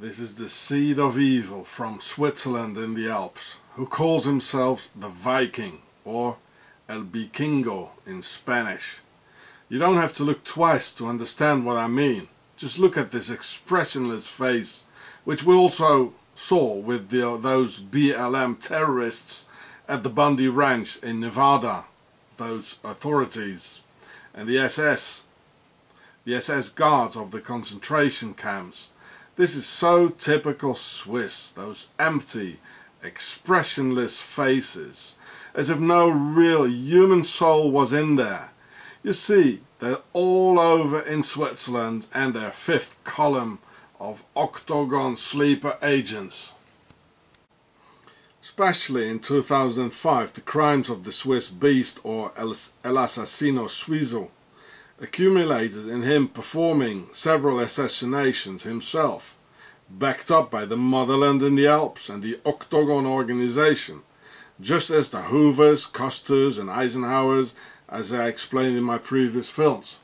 This is the seed of evil from Switzerland in the Alps, who calls himself the Viking, or El Vikingo in Spanish. You don't have to look twice to understand what I mean. Just look at this expressionless face, which we also saw with the, uh, those BLM terrorists at the Bundy Ranch in Nevada, those authorities, and the SS, the SS guards of the concentration camps this is so typical Swiss, those empty, expressionless faces, as if no real human soul was in there. You see, they're all over in Switzerland and their fifth column of octagon sleeper agents. Especially in 2005, the crimes of the Swiss beast or El, El Assassino Suizo accumulated in him performing several assassinations himself, backed up by the motherland in the Alps and the Octagon organization, just as the Hoovers, Custers and Eisenhowers, as I explained in my previous films.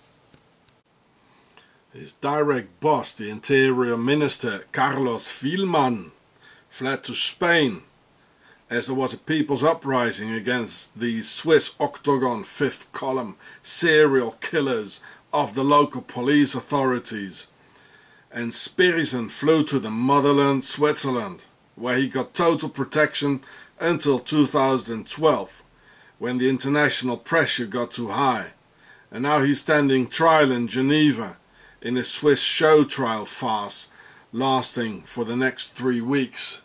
His direct boss, the Interior Minister Carlos Vielmann, fled to Spain as there was a people's uprising against the Swiss Octagon fifth column serial killers of the local police authorities. And Sperisen flew to the motherland Switzerland, where he got total protection until 2012, when the international pressure got too high. And now he's standing trial in Geneva in a Swiss show trial farce lasting for the next three weeks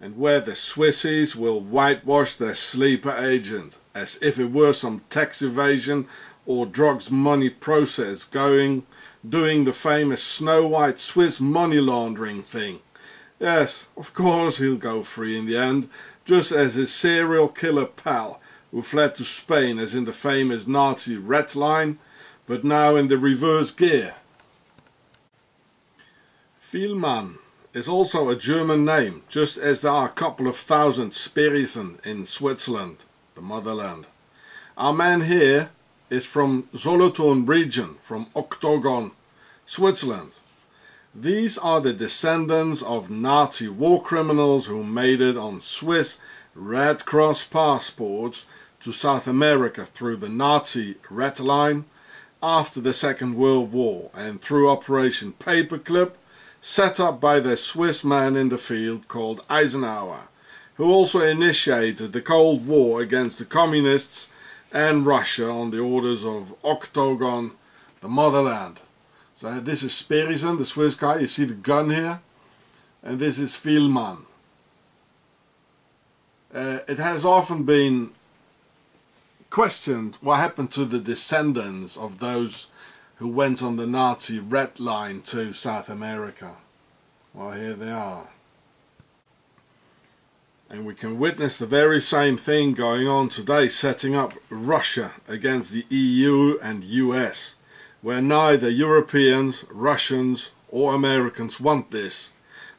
and where the Swissies will whitewash their sleeper agent as if it were some tax evasion or drugs money process going doing the famous Snow White Swiss money laundering thing. Yes, of course he'll go free in the end, just as his serial killer pal who fled to Spain as in the famous Nazi Red Line, but now in the reverse gear. Vielmann is also a German name, just as there are a couple of thousand Sperisen in Switzerland, the motherland. Our man here is from Solothurn region, from Octagon, Switzerland. These are the descendants of Nazi war criminals who made it on Swiss Red Cross passports to South America through the Nazi Red Line after the Second World War and through Operation Paperclip set up by the Swiss man in the field called Eisenhower, who also initiated the Cold War against the Communists and Russia on the orders of Octagon, the motherland. So this is Sperisen, the Swiss guy, you see the gun here, and this is Vielmann. Uh, it has often been questioned what happened to the descendants of those who went on the Nazi red line to South America. Well, here they are. And we can witness the very same thing going on today, setting up Russia against the EU and US, where neither Europeans, Russians or Americans want this.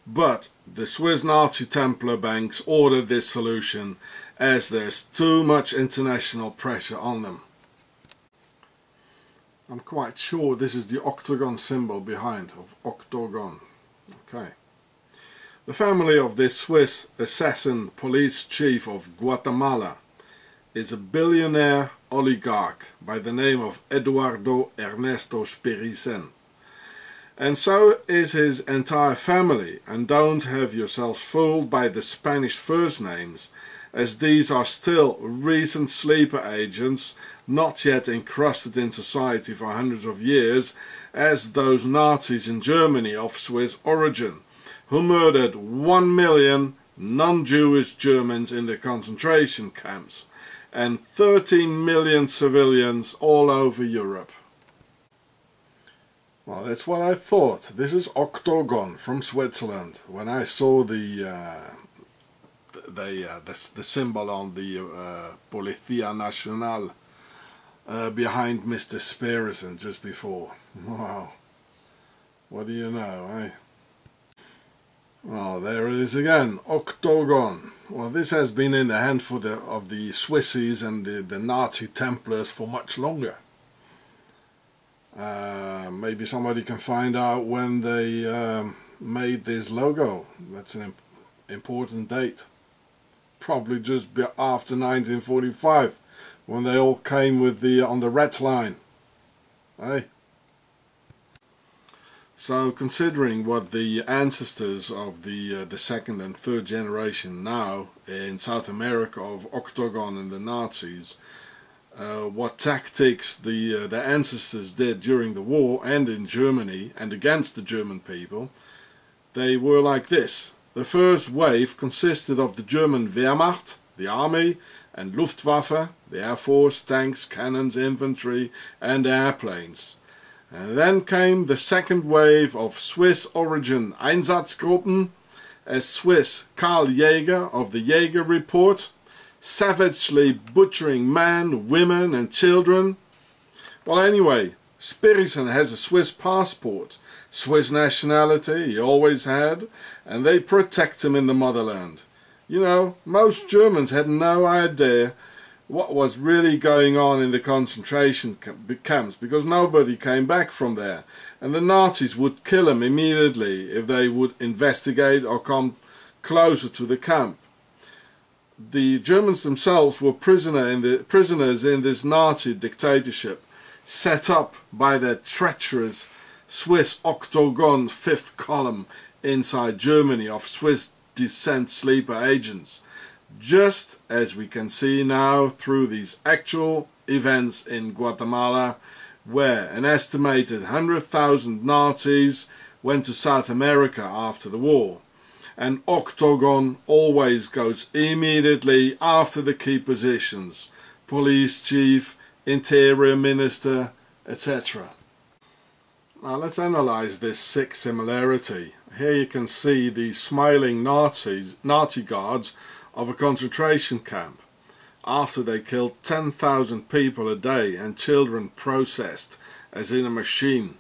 But the Swiss Nazi Templar banks ordered this solution as there's too much international pressure on them. I'm quite sure this is the octagon symbol behind of octagon. Okay. The family of this Swiss assassin police chief of Guatemala is a billionaire oligarch by the name of Eduardo Ernesto Sperisen. And so is his entire family, and don't have yourselves fooled by the Spanish first names, as these are still recent sleeper agents not yet encrusted in society for hundreds of years as those Nazis in Germany of Swiss origin, who murdered one million non-Jewish Germans in the concentration camps and 13 million civilians all over Europe. Well, that's what I thought. This is Octagon from Switzerland. When I saw the uh, the, uh, the, the symbol on the uh, Policia Nacional uh, behind Mr. Sperisen just before. Wow. What do you know, eh? Oh, there it is again, Octagon. Well, this has been in the hand for the, of the Swissies and the, the Nazi Templars for much longer. Uh, maybe somebody can find out when they um, made this logo. That's an imp important date. Probably just after 1945 when they all came with the on the red line. Hey. So considering what the ancestors of the uh, the second and third generation now in South America of Octagon and the Nazis, uh, what tactics the uh, the ancestors did during the war and in Germany and against the German people, they were like this. The first wave consisted of the German Wehrmacht, the army, and Luftwaffe, the air force, tanks, cannons, infantry and airplanes. And then came the second wave of Swiss origin Einsatzgruppen, as Swiss Karl Jaeger of the Jaeger Report, savagely butchering men, women and children. Well anyway, Sperisen has a Swiss passport, Swiss nationality, he always had, and they protect him in the motherland. You know, most Germans had no idea what was really going on in the concentration camps because nobody came back from there and the Nazis would kill them immediately if they would investigate or come closer to the camp. The Germans themselves were prisoner in the, prisoners in this Nazi dictatorship set up by that treacherous Swiss Octagon fifth column inside Germany of Swiss descent sleeper agents just as we can see now through these actual events in Guatemala where an estimated 100,000 Nazis went to South America after the war and Octagon always goes immediately after the key positions police chief, interior minister, etc. Now let's analyze this sick similarity. Here you can see the smiling Nazis, Nazi guards of a concentration camp after they killed 10,000 people a day and children processed as in a machine.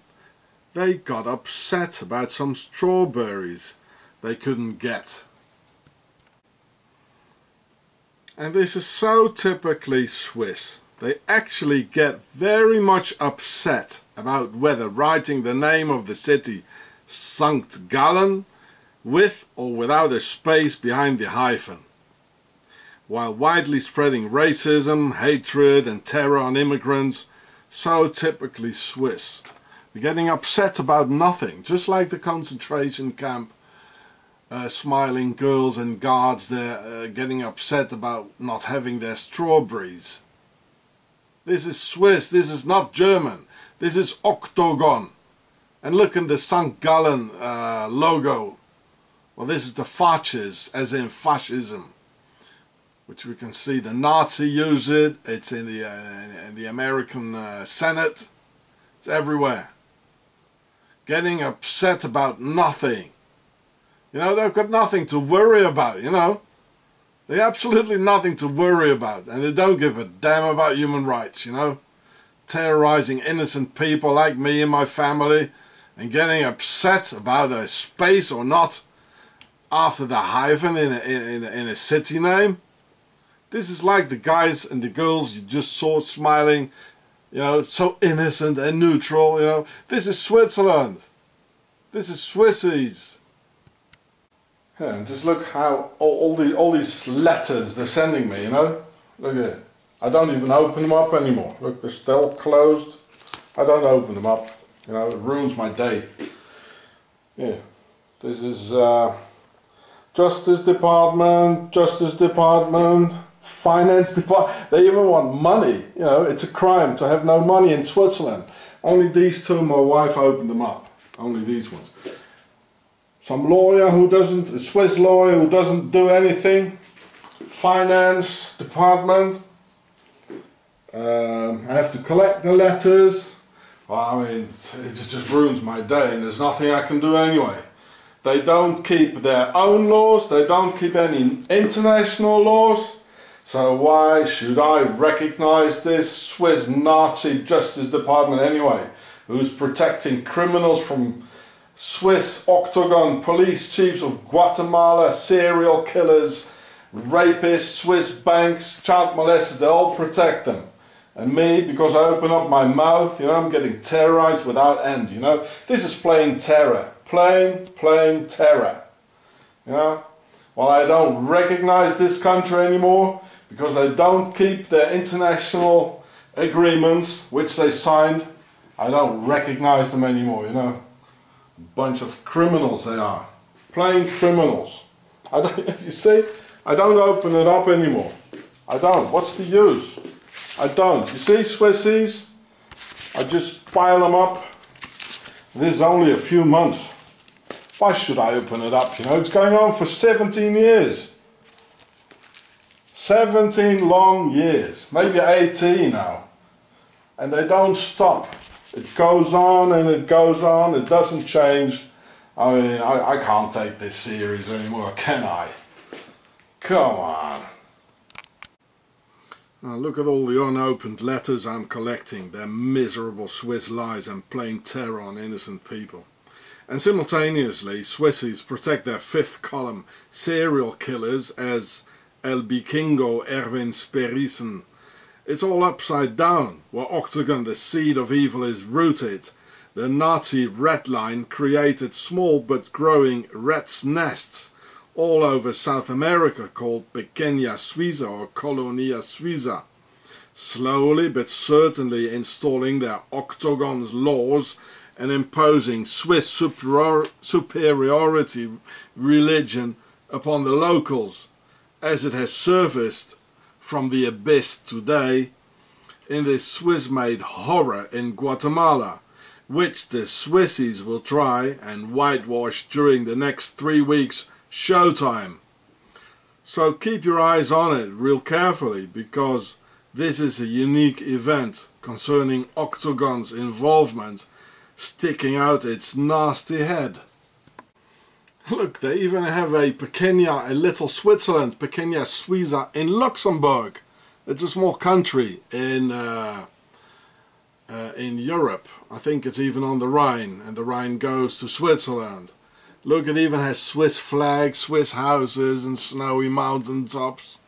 They got upset about some strawberries they couldn't get. And this is so typically Swiss. They actually get very much upset about whether writing the name of the city St. Gallen with or without a space behind the hyphen while widely spreading racism, hatred and terror on immigrants, so typically Swiss. They're getting upset about nothing, just like the concentration camp uh, smiling girls and guards there uh, getting upset about not having their strawberries. This is Swiss, this is not German, this is Octagon. And look at the St. Gallen uh, logo. Well, this is the Fasces, as in fascism which we can see the Nazi use it. It's in the uh, in the American uh, Senate. It's everywhere. Getting upset about nothing. You know, they've got nothing to worry about, you know. They absolutely nothing to worry about. And they don't give a damn about human rights, you know. Terrorizing innocent people like me and my family. And getting upset about a space or not after the hyphen in a, in, in a city name. This is like the guys and the girls you just saw smiling, you know, so innocent and neutral, you know. This is Switzerland. This is Swissies. Yeah, and just look how all, all, the, all these letters they're sending me, you know. Look at it. I don't even open them up anymore. Look, they're still closed. I don't open them up. You know, it ruins my day. Yeah, this is uh, Justice Department, Justice Department finance department. They even want money. You know, it's a crime to have no money in Switzerland. Only these two, my wife opened them up. Only these ones. Some lawyer who doesn't, a Swiss lawyer who doesn't do anything. Finance department. Um, I have to collect the letters. Well, I mean, it just ruins my day and there's nothing I can do anyway. They don't keep their own laws, they don't keep any international laws. So why should I recognize this Swiss Nazi Justice Department anyway, who's protecting criminals from Swiss Octagon police chiefs of Guatemala, serial killers, rapists, Swiss banks, child molesters, they all protect them. And me, because I open up my mouth, you know, I'm getting terrorized without end, you know. This is plain terror. Plain, plain terror. You know. Well, I don't recognize this country anymore because they don't keep their international agreements which they signed. I don't recognize them anymore, you know. Bunch of criminals they are. Plain criminals. I don't, you see, I don't open it up anymore. I don't. What's the use? I don't. You see, Swissies? I just pile them up. This is only a few months. Why should I open it up? You know, it's going on for 17 years. 17 long years, maybe 18 now. And they don't stop. It goes on and it goes on, it doesn't change. I mean, I, I can't take this series anymore, can I? Come on. Now look at all the unopened letters I'm collecting. They're miserable Swiss lies and plain terror on innocent people. And simultaneously, Swissies protect their fifth column serial killers as El Vikingo Erwin Sperisen. It's all upside down, where Octagon, the seed of evil, is rooted. The Nazi red line created small but growing rat's nests all over South America called Pequeña Suiza or Colonia Suiza, slowly but certainly installing their octagons laws and imposing Swiss superior superiority religion upon the locals, as it has surfaced from the abyss today in this Swiss-made horror in Guatemala, which the Swissies will try and whitewash during the next three weeks showtime. So keep your eyes on it real carefully because this is a unique event concerning Octagon's involvement sticking out its nasty head. Look, they even have a Pequeña, a little Switzerland, Pequeña Suiza in Luxembourg. It's a small country in uh, uh, in Europe. I think it's even on the Rhine, and the Rhine goes to Switzerland. Look, it even has Swiss flags, Swiss houses, and snowy mountain tops.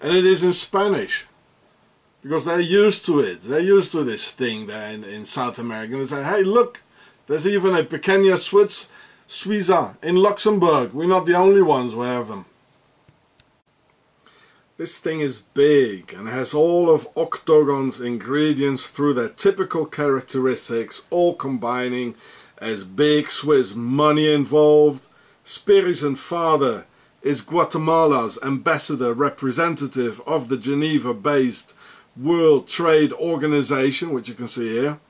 And it is in Spanish because they're used to it. They're used to this thing there in, in South America. And they say, hey, look, there's even a Pequeña Swiss, Suiza in Luxembourg. We're not the only ones who have them. This thing is big and has all of Octagon's ingredients through their typical characteristics, all combining as big Swiss money involved. Sperisen father is Guatemala's ambassador representative of the Geneva-based World Trade Organization, which you can see here.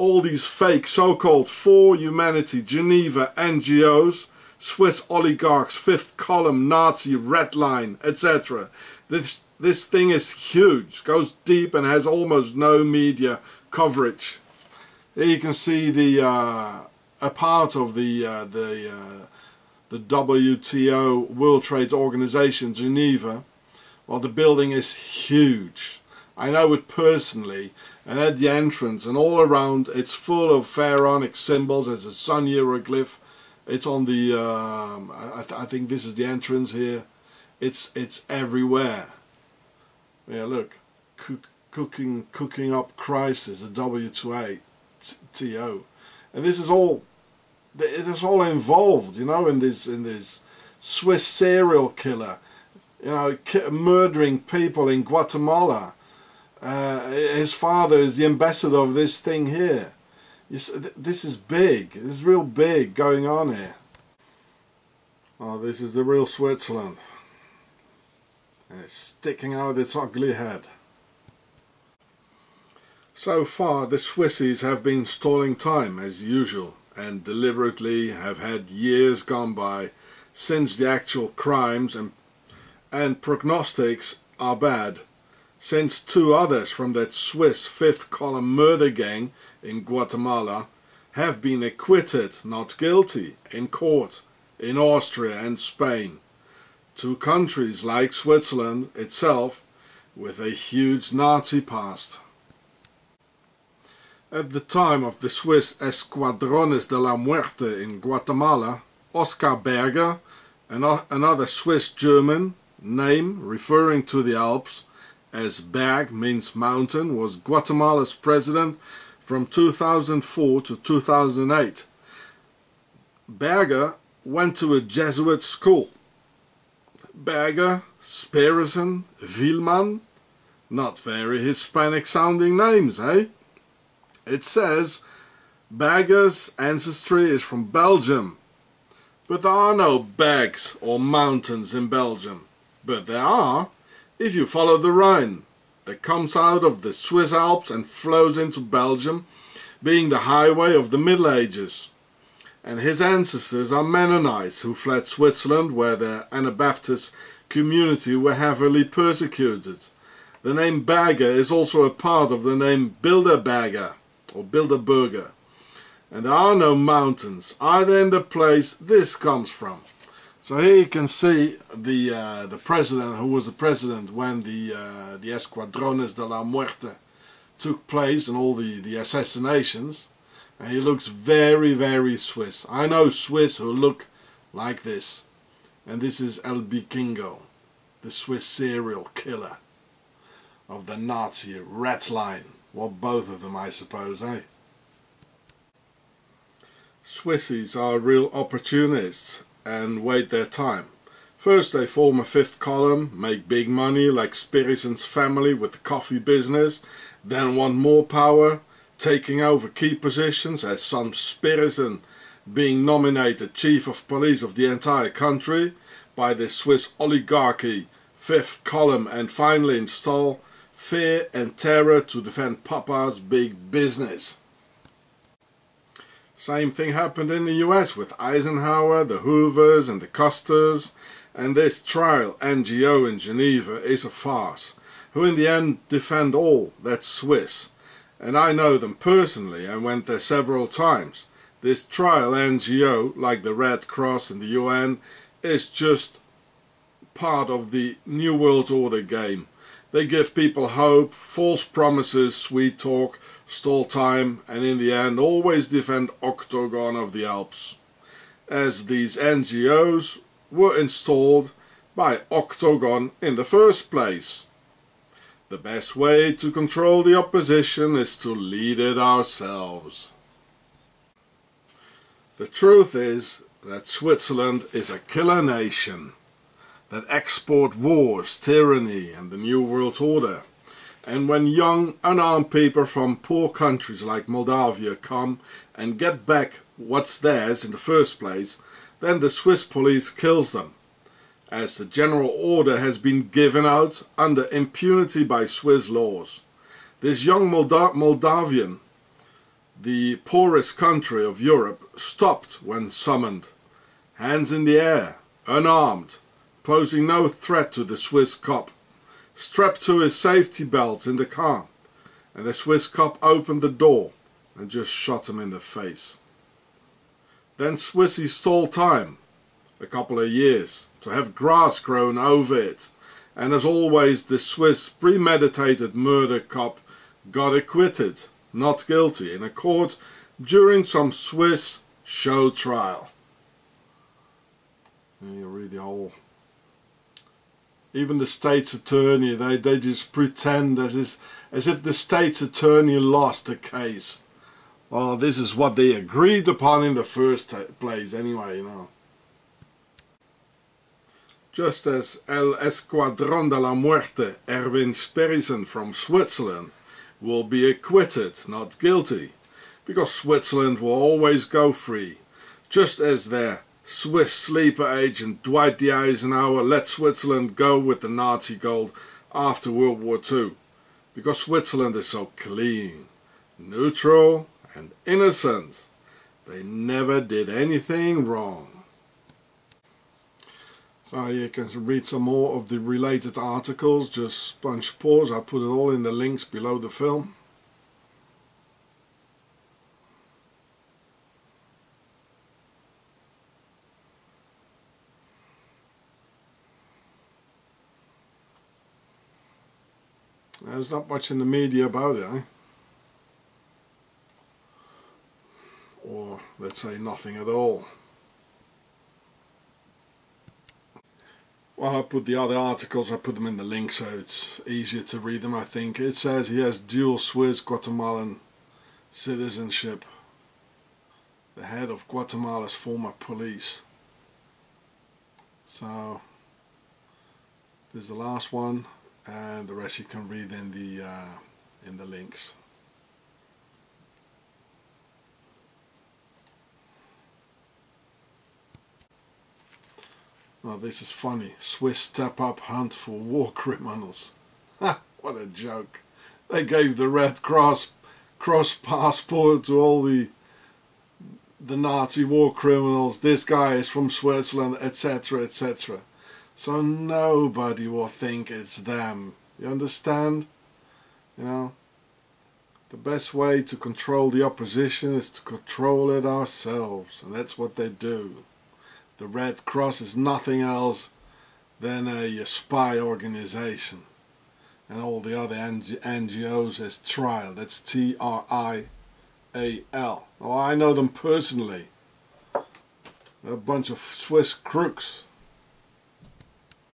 All these fake so-called for humanity Geneva NGOs, Swiss oligarchs, fifth column, Nazi, red line, etc. This, this thing is huge, goes deep and has almost no media coverage. Here you can see the uh, a part of the uh, the uh, the WTO World Trade Organization Geneva. Well, the building is huge. I know it personally, and at the entrance and all around, it's full of pharaonic symbols. There's a sun hieroglyph. It's on the. Um, I, th I, think this is the entrance here. It's it's everywhere. Yeah, look, Cook, cooking cooking up crisis, a W2A, TO, and this is all. This is all involved, you know, in this in this Swiss serial killer, you know, murdering people in Guatemala uh, his father is the ambassador of this thing here. this is big. This is real big going on here. Oh, this is the real Switzerland. And it's sticking out its ugly head. So far, the Swissies have been stalling time as usual and deliberately have had years gone by since the actual crimes and, and prognostics are bad since two others from that Swiss fifth column murder gang in Guatemala have been acquitted, not guilty, in court in Austria and Spain. Two countries like Switzerland itself with a huge Nazi past. At the time of the Swiss Escuadrones de la Muerte in Guatemala, Oscar Berger, another Swiss German name referring to the Alps, as Berg means mountain, was Guatemala's president from 2004 to 2008. Berger went to a Jesuit school. Berger, Sperisen, Vielmann, not very Hispanic sounding names, eh? It says Berger's ancestry is from Belgium. But there are no bags or mountains in Belgium. But there are if you follow the Rhine that comes out of the Swiss Alps and flows into Belgium, being the highway of the Middle Ages. And his ancestors are Mennonites who fled Switzerland where their Anabaptist community were heavily persecuted. The name Berger is also a part of the name Bilderberger or Bilderberger. And there are no mountains either in the place this comes from. So here you can see the uh, the president, who was the president when the uh, the Escuadrones de la Muerte took place and all the, the assassinations. And he looks very, very Swiss. I know Swiss who look like this. And this is El Vikingo, the Swiss serial killer of the Nazi rat line. Well, both of them, I suppose, eh? Swissies are real opportunists and wait their time. First they form a fifth column, make big money like Sperisen's family with the coffee business, then want more power, taking over key positions as some Sperisen being nominated chief of police of the entire country by the Swiss oligarchy, fifth column and finally install fear and terror to defend Papa's big business. Same thing happened in the US with Eisenhower, the Hoovers and the Costers, and this trial NGO in Geneva is a farce, who in the end defend all that's Swiss. And I know them personally and went there several times. This trial NGO, like the Red Cross and the UN, is just part of the New World Order game. They give people hope, false promises, sweet talk, stall time and in the end always defend Octagon of the Alps, as these NGOs were installed by Octagon in the first place. The best way to control the opposition is to lead it ourselves. The truth is that Switzerland is a killer nation that export wars, tyranny and the New World Order. And when young, unarmed people from poor countries like Moldavia come and get back what's theirs in the first place, then the Swiss police kills them, as the general order has been given out under impunity by Swiss laws. This young Molda Moldavian, the poorest country of Europe, stopped when summoned, hands in the air, unarmed, posing no threat to the Swiss cop strapped to his safety belt in the car, and the Swiss cop opened the door and just shot him in the face. Then Swissy stole time, a couple of years, to have grass grown over it, and as always the Swiss premeditated murder cop got acquitted, not guilty, in a court during some Swiss show trial. you read the whole even the state's attorney, they, they just pretend as, is, as if the state's attorney lost the case. Well, this is what they agreed upon in the first place anyway, you know. Just as El Escuadrón de la Muerte, Erwin Sperisen from Switzerland, will be acquitted, not guilty, because Switzerland will always go free, just as their Swiss sleeper agent Dwight D. Eisenhower let Switzerland go with the Nazi gold after World War II because Switzerland is so clean, neutral and innocent. They never did anything wrong. So you can read some more of the related articles, just punch pause, I'll put it all in the links below the film. There's not much in the media about it, eh? Or let's say nothing at all. Well, I put the other articles, I put them in the link so it's easier to read them, I think. It says he has dual Swiss Guatemalan citizenship. The head of Guatemala's former police. So, this is the last one, and the rest you can read in the, uh, in the links. Oh, this is funny. Swiss step-up hunt for war criminals. what a joke. They gave the Red Cross cross passport to all the the Nazi war criminals. This guy is from Switzerland, etc., etc. So nobody will think it's them. You understand? You know? The best way to control the opposition is to control it ourselves. And that's what they do. The Red Cross is nothing else than a, spy organization. And all the other NGOs as trial. That's T-R-I-A-L. Oh, I know them personally. They're a bunch of Swiss crooks.